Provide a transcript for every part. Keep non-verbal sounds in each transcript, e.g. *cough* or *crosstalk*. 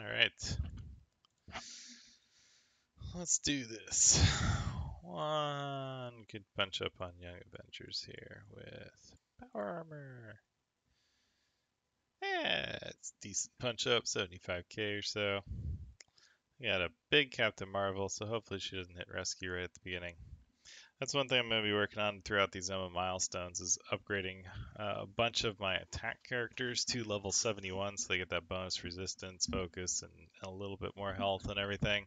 All right. Let's do this. One good punch up on Young Avengers here with Power Armor. Yeah, it's decent punch up, 75k or so. We got a big Captain Marvel, so hopefully she doesn't hit rescue right at the beginning. That's one thing I'm going to be working on throughout these Emma milestones is upgrading uh, a bunch of my attack characters to level 71 so they get that bonus resistance, focus, and a little bit more health and everything.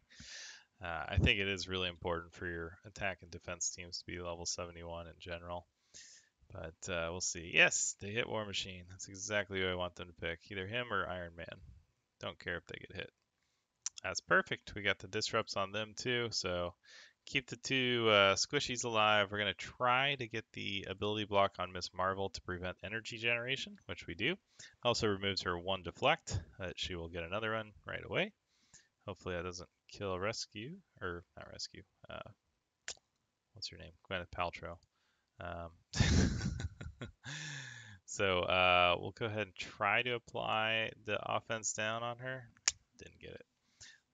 Uh, I think it is really important for your attack and defense teams to be level 71 in general. But uh, we'll see. Yes, they hit War Machine. That's exactly who I want them to pick. Either him or Iron Man. Don't care if they get hit. That's perfect. We got the disrupts on them too, so keep the two uh, squishies alive. We're going to try to get the ability block on Miss Marvel to prevent energy generation, which we do. Also removes her one deflect, that she will get another one right away. Hopefully that doesn't kill rescue, or not rescue, uh, what's her name? Gwyneth Paltrow. Um, *laughs* so uh, we'll go ahead and try to apply the offense down on her. Didn't get it.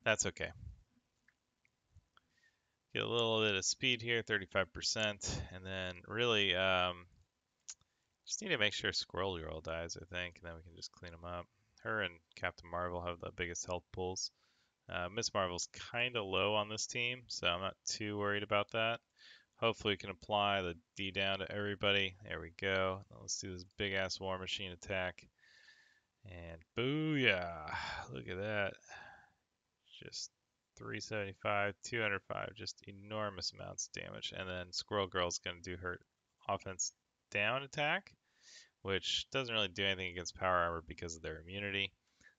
That's okay. Get a little bit of speed here, 35%, and then really um, just need to make sure Squirrel Girl dies, I think, and then we can just clean them up. Her and Captain Marvel have the biggest health pools. Uh, Miss Marvel's kind of low on this team, so I'm not too worried about that. Hopefully we can apply the D down to everybody. There we go. Let's do this big ass War Machine attack. And booyah! Look at that. Just 375, 205, just enormous amounts of damage. And then Squirrel Girl's going to do her offense down attack, which doesn't really do anything against power armor because of their immunity.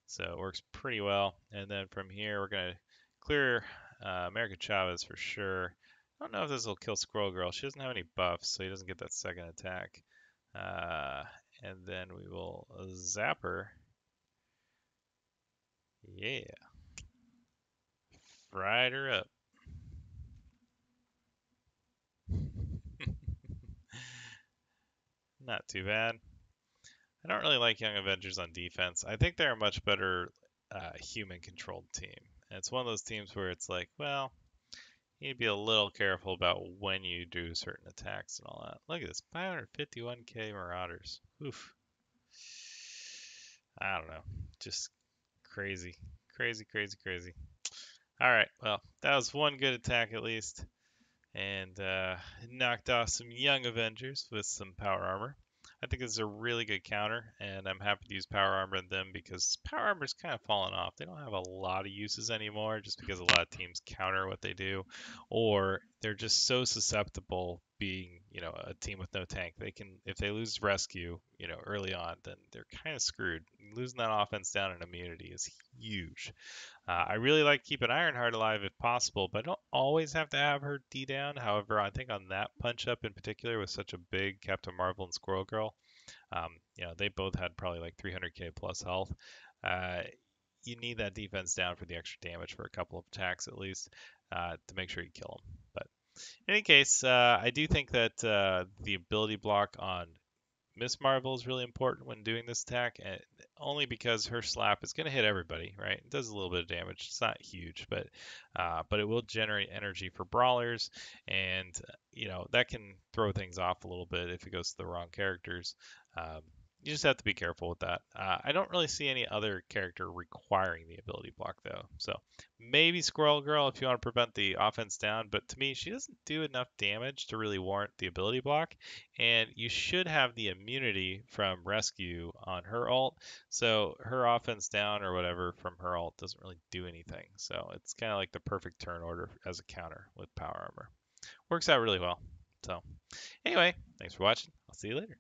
So it works pretty well. And then from here, we're going to clear uh, America Chavez for sure. I don't know if this will kill Squirrel Girl. She doesn't have any buffs, so he doesn't get that second attack. Uh, and then we will zap her. Yeah. Fried her up. *laughs* Not too bad. I don't really like Young Avengers on defense. I think they're a much better uh, human controlled team. And it's one of those teams where it's like, well, you need to be a little careful about when you do certain attacks and all that. Look at this 551k Marauders. Oof. I don't know. Just crazy. Crazy, crazy, crazy. All right. Well, that was one good attack at least. And uh, knocked off some young Avengers with some power armor. I think this is a really good counter, and I'm happy to use Power Armor in them because Power Armor's kind of fallen off. They don't have a lot of uses anymore just because a lot of teams counter what they do, or they're just so susceptible being, you know, a team with no tank. They can, if they lose rescue, you know, early on, then they're kind of screwed. Losing that offense down in immunity is huge. Uh, I really like keeping Ironheart alive if possible, but I don't always have to have her D down. However, I think on that punch up in particular with such a big Captain Marvel and Squirrel Girl, um, you know, they both had probably like 300k plus health. Uh, you need that defense down for the extra damage for a couple of attacks at least uh, to make sure you kill them. But in any case, uh, I do think that uh, the ability block on Miss Marvel is really important when doing this attack, and only because her slap is going to hit everybody, right? It does a little bit of damage. It's not huge, but uh, but it will generate energy for brawlers, and you know that can throw things off a little bit if it goes to the wrong characters. Um, you just have to be careful with that. Uh, I don't really see any other character requiring the ability block though. So maybe Squirrel Girl if you want to prevent the offense down, but to me she doesn't do enough damage to really warrant the ability block. And you should have the immunity from rescue on her ult. So her offense down or whatever from her ult doesn't really do anything. So it's kind of like the perfect turn order as a counter with power armor. Works out really well. So anyway, thanks for watching. I'll see you later.